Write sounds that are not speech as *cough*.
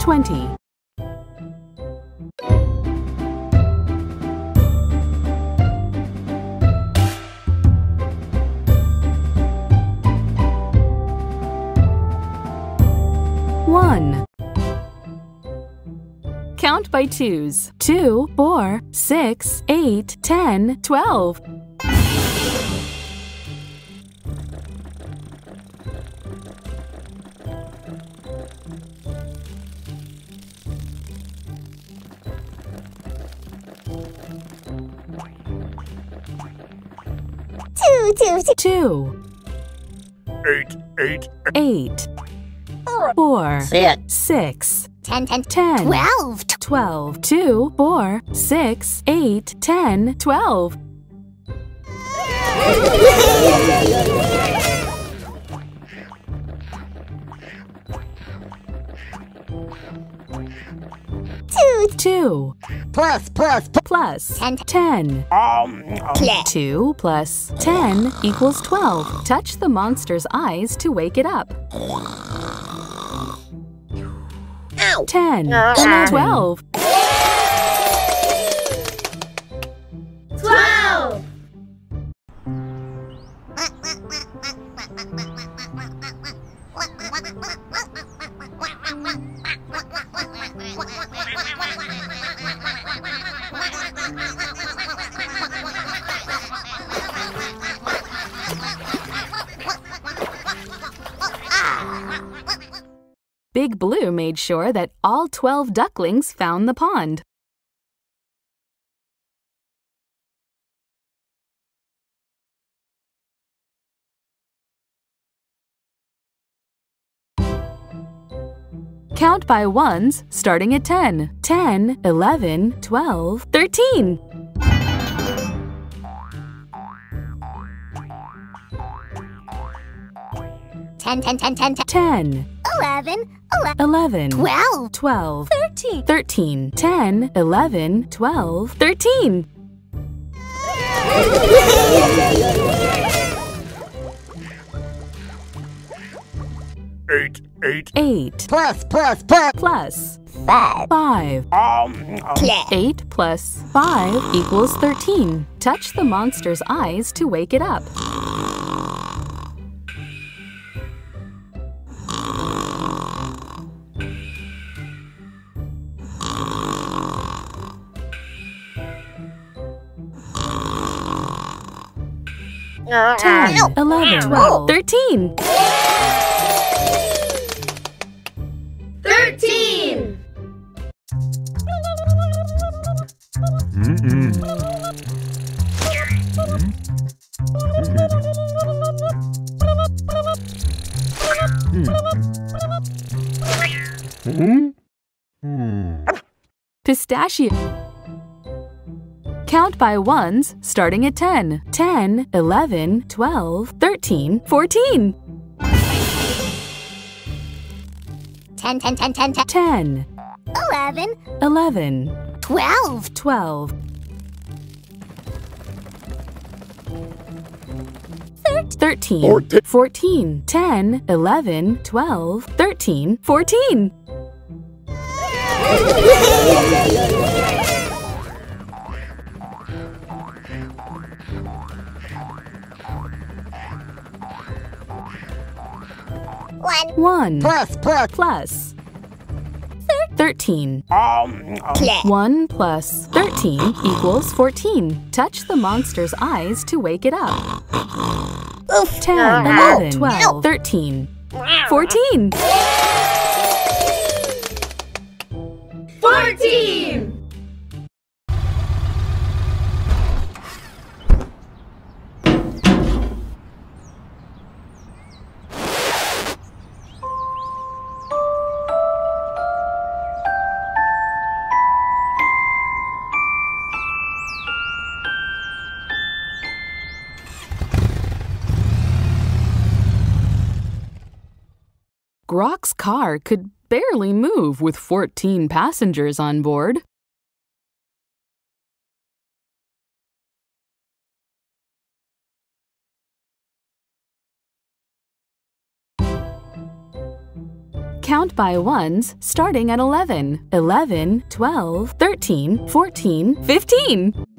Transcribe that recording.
twenty. One. Count by twos. Two, four, six, eight, ten, twelve. Two, two, two. Two, eight, eight, eight, Four. four, Six. six, Ten, ten. ten, Twelve. Tw- twelve. Two, four, six, eight, ten, twelve. *laughs* Two. Two Plus, plus, plus. plus Ten. ten. um, um, 2 plus 10 equals 12. Touch the monster's eyes to wake it up. Ow. 10, Eleven. 12, Twelve. Big Blue made sure that all 12 ducklings found the pond. Count by ones starting at 10. 10, 11, 12, 13. Ten, ten, 10, 10, ten, ten, ten. 10, Eleven. Eleven. 11, Twelve. 12, Thirteen. 13, 10, 11, 12, 13. eight, eight, 8 Plus, plus, plus. plus Five. 5. um, um, 8 plus 5 equals 13. Touch the monster's eyes to wake it up. Ten, Ow. eleven, Ow. twelve, thirteen. Thirteen. Pistachio. Count by ones starting at 10. 10, 11, 12, 13, 14. Ten, ten, 10 10 ten, ten, ten. 10, Eleven. 11, Twelve. 12, Thirteen, Fourteen. 14, 10, 11, 12, 13, 14. *laughs* One. 1 Plus, plus. plus 13. um, um, 1 plus 13 equals 14. Touch the monster's eyes to wake it up. Oof. 10, 11, 12, 13, 14. Fourteen. Grok's car could barely move with 14 passengers on board. Count by ones starting at 11, 11, 12, 13, 14, 15.